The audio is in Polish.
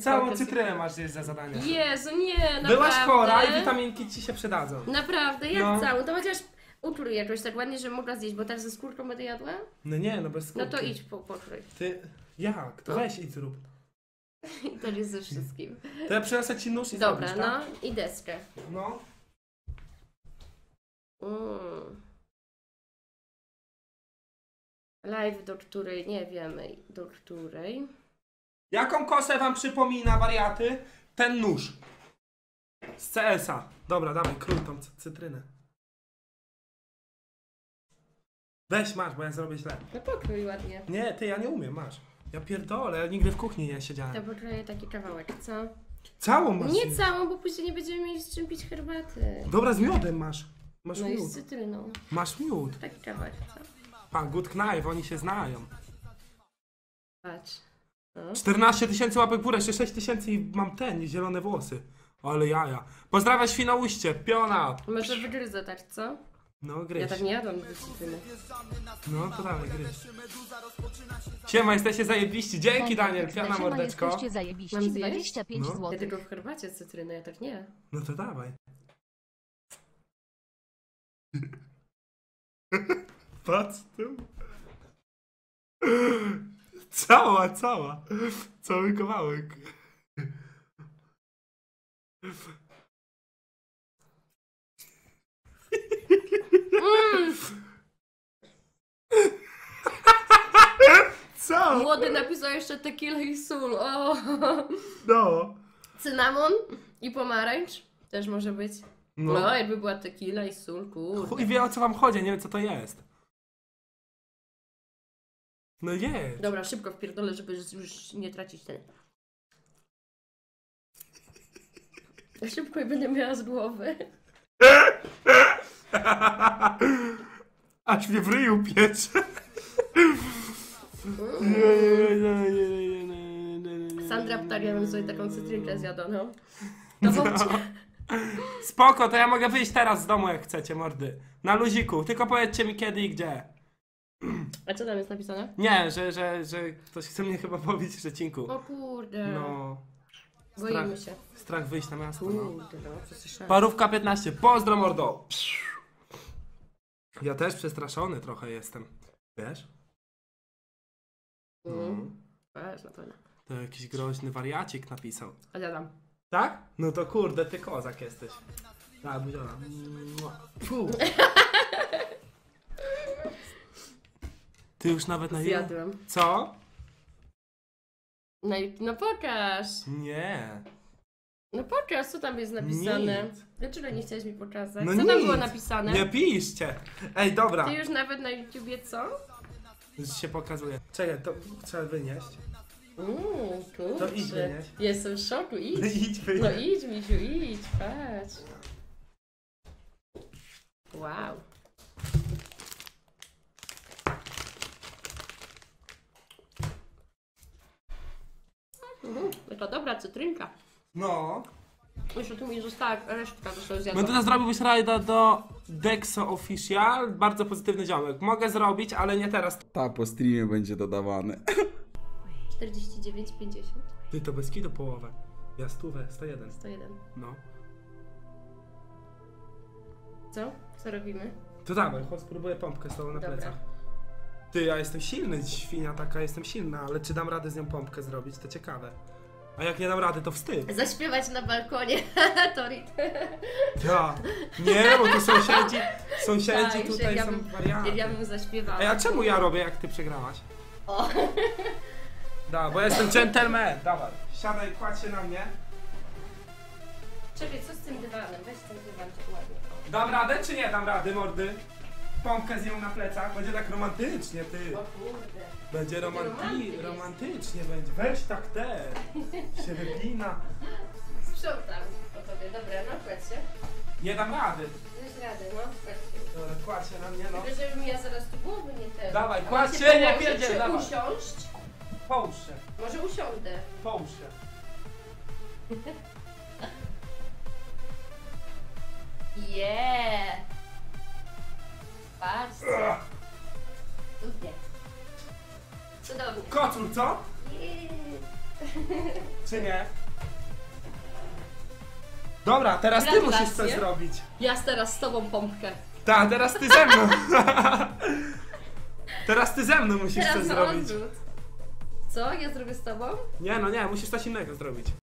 Całą cytrynę masz zjeść za zadanie. Jezu, nie, naprawdę. Byłaś chora i witaminki ci się przydadzą. Naprawdę, jak No. całą? To chociaż utruj jakoś tak ładnie, żebym mogła zjeść, bo tak ze skórką będę jadła? No nie, no bez No skórki. to idź po, potrój. Ty, jak? To No. weź i zrób. I to jest ze wszystkim. To ja przyniosę ci nóż i Dobra, zrobisz, tak? no i deskę. No. Mm. Live do której, nie wiemy do której. Jaką kosę wam przypomina, wariaty? Ten nóż. Z CS-a. Dobra, dawaj, krój tą cy- cytrynę. Weź, masz, bo ja zrobię źle. No pokrój ładnie. Nie, ty, ja nie umiem, masz. Ja pierdolę, ja nigdy w kuchni nie To siedziałem. pokroję taki kawałek, co? Całą masz. Nie całą, bo później nie będziemy mieli z czym pić herbaty. Dobra, z miodem masz. Masz No i miód. z cytryną. Masz miód. Taki kawałek, co? A, good knife, oni się znają. Patrz. No. 14 tysięcy łapek w górę, jeszcze 6 tysięcy i mam ten, i zielone włosy. Ale jaja. Pozdrawiam Świnoujście, piona. Może wygryzę tak, co? No, Ja gryź. tak nie jadłam cytryny. No, to dawaj, gryź. Siema, jesteście zajebiści. Dzięki, Daniel, piona Siema, mordeczko. Jesteście Mam zajebiści, zjeść? 25 No. zł. Ja tylko w herbacie cytryny, ja tak nie. No to dawaj. Patrz tu. Cała, cała. Cały kawałek. Mm, Co? młody napisał jeszcze tequila i sól. O! No. Cynamon i pomarańcz. Też może być. No, No. jakby była tequila i sól, kurde. Chuj wie o co wam chodzi, nie wiem co to jest. No jest. Dobra, szybko wpierdolę, żeby już nie tracić ten. Szybko i będę miała z głowy. Aż mnie w ryju piecze. Sandra Ptaria bym sobie taką cytrynkę zjadła, no. To chodźcie. Spoko, to ja mogę wyjść teraz z domu jak chcecie, mordy. Na luziku, tylko powiedzcie mi kiedy i gdzie. A co tam jest napisane? Nie, że, że, że ktoś chce mnie chyba pobić w Szczecinku. O kurde. No, Boimy się. strach wyjść na miasto. No. Kurde, no, przesłyszałam. Parówka 15, pozdro mordo. Ja też przestraszony trochę jestem. Wiesz? Mm. Weź na pewno. To jakiś groźny wariacik napisał. A zjadam. Tak? No to kurde, ty kozak jesteś. Tak, buziona. Mua. Fu. Ty już nawet na Zjadłem. Co? No i no pokaż. Nie. No pokaż, co tam jest napisane. Nic. Dlaczego nie chciałeś mi pokazać? No co tam nic. było napisane? Nie piszcie. Ej, dobra. Ty już nawet na YouTubie co? Już się pokazuje. Czekaj, to trzeba wynieść. Uuu, kurczę. To idź wynieś. Jestem w szoku, idź. Idź No wynieść. idź, misiu, idź, patrz. Wow. Mhm, taka dobra cytrynka. No. Jeszcze tu mi została resztka, to sobie No zjadłam. to zrobiłbyś rajda do Dexo Official. Bardzo pozytywny ziomek. Mogę zrobić, ale nie teraz. Ta po streamie będzie dodawane. 49,50. Ty to bez kitu połowę. Ja stówę, 101. 101. No. Co? Co robimy? To dawaj, chodź spróbuję pompkę z tobą na Dobra. plecach. Ty, ja jestem silny, świnia taka, jestem silna, ale czy dam radę z nią pompkę zrobić, to ciekawe. A jak nie dam rady, to wstyd. Zaśpiewać na balkonie. Torit. Ja. Nie, bo tu sąsiedzi, sąsiedzi Tak, tutaj ja są bym- wariaty. Ja bym zaśpiewała. Ej, a czemu ja robię, jak ty przegrałaś? O. Da, bo ja jestem gentleman. Dawaj, siadaj, kładź się na mnie. Czekaj, co z tym dywanem? Weź ten dywan tak ładnie. Dam radę, czy nie dam rady, mordy? Pompkę z nią na plecach, będzie tak romantycznie, ty. O kurde. Będzie romanty romantycznie będzie. Weź tak te. Się wypina. Sprzątam po tobie. Dobra, no kładź się. Nie dam rady. Weź radę, no kładź się. Dobra, kładź się na mnie, no. Tylko żebym ja zaraz tu głowy nie ten. Dawaj, kładź się, nie pierdziel, dawaj. usiąść? Połóż się, Może usiądę. połóż się. Yeah. Cudownie. Kocur, co? Czy nie? Dobra, teraz ty musisz coś zrobić. Ja teraz z tobą pompkę. Tak, teraz ty ze mną. teraz ty ze mną musisz Teraz coś na zrobić. odwrót. Co? Ja zrobię z tobą? Nie, no nie, musisz coś innego zrobić.